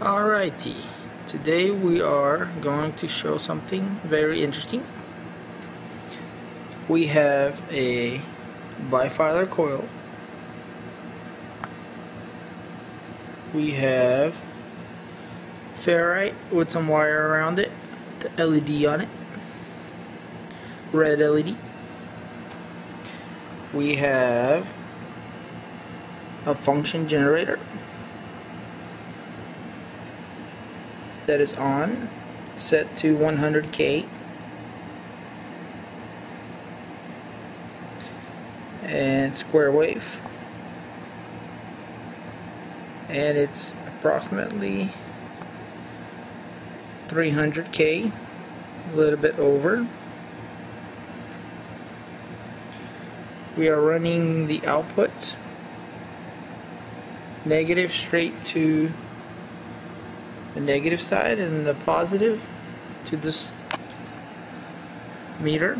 Alrighty, today we are going to show something very interesting. We have a bifilar coil. We have ferrite with some wire around it, the LED on it, red LED. We have a function generator that is on set to 100k and square wave. And it's approximately 300k a little bit over. We are running the output negative straight to the negative side and the positive to this meter.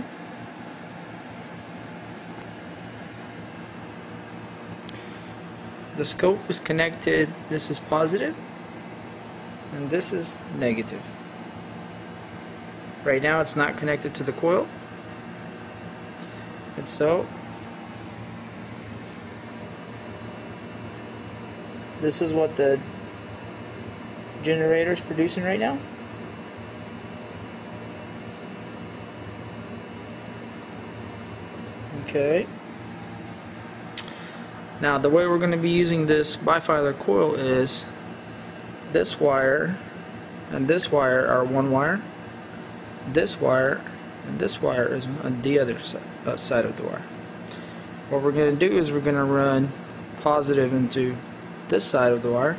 The scope is connected, this is positive and this is negative. Right now it's not connected to the coil and so this is what the generators producing right now? Okay. Now the way we're going to be using this bifilar coil is this wire and this wire are one wire. This wire and this wire is on the other uh, side of the wire. What we're going to do is we're going to run positive into this side of the wire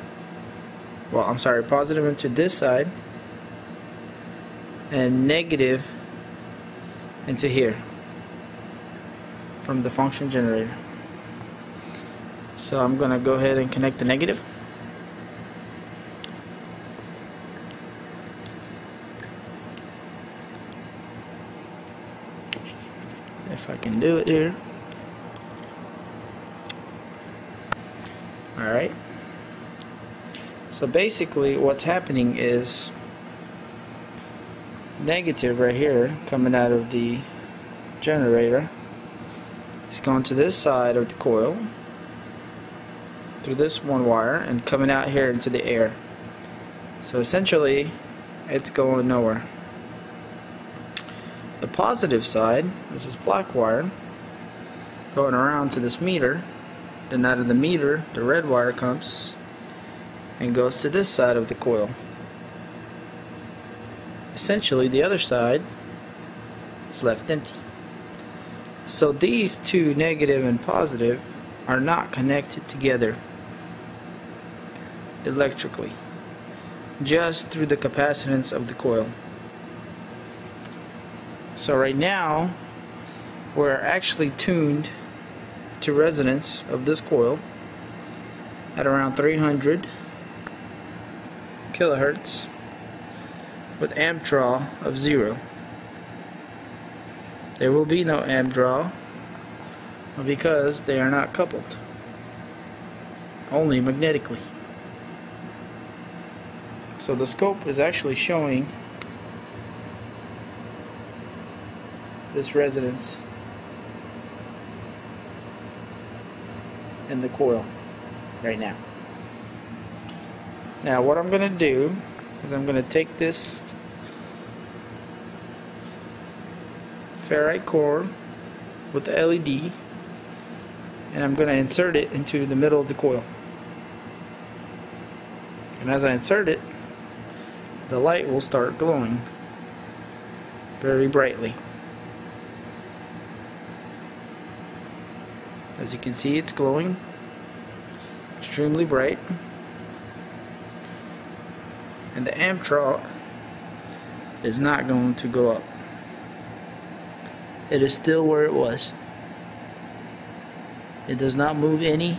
well I'm sorry positive into this side and negative into here from the function generator. So I'm gonna go ahead and connect the negative. If I can do it here. Alright so basically what's happening is negative right here coming out of the generator is going to this side of the coil through this one wire and coming out here into the air. So essentially it's going nowhere. The positive side, this is black wire, going around to this meter, then out of the meter the red wire comes and goes to this side of the coil. Essentially the other side is left empty. So these two negative and positive are not connected together electrically just through the capacitance of the coil. So right now we're actually tuned to resonance of this coil at around 300 kilohertz with amp draw of zero. There will be no amp draw because they are not coupled, only magnetically. So the scope is actually showing this resonance in the coil right now. Now what I'm going to do is I'm going to take this ferrite core with the LED and I'm going to insert it into the middle of the coil. And as I insert it, the light will start glowing very brightly. As you can see, it's glowing extremely bright and the amp draw is not going to go up. It is still where it was. It does not move any.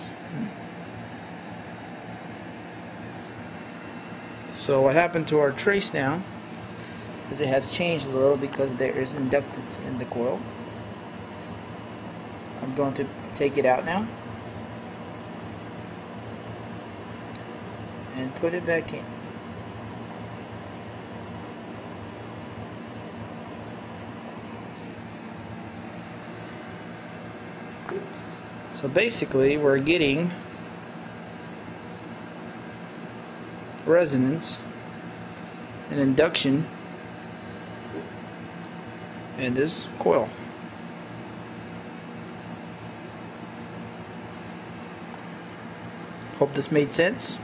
So what happened to our trace now is it has changed a little because there is inductance in the coil. I'm going to take it out now and put it back in. So basically, we're getting resonance and induction in this coil. Hope this made sense.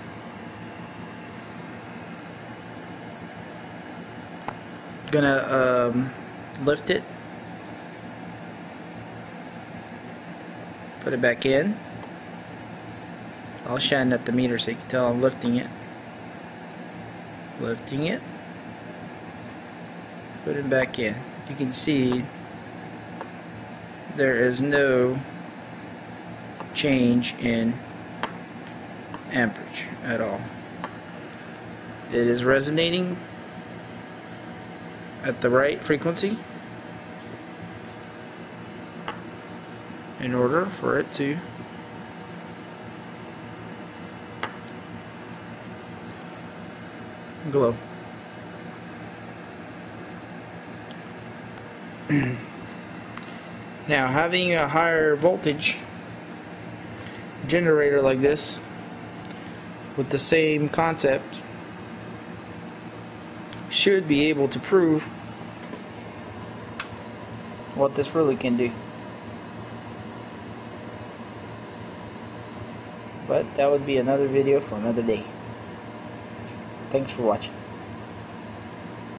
Gonna um, lift it, put it back in. I'll shine at the meter so you can tell I'm lifting it. Lifting it, put it back in. You can see there is no change in amperage at all. It is resonating at the right frequency in order for it to glow. now having a higher voltage generator like this with the same concept should be able to prove what this really can do. But that would be another video for another day. Thanks for watching.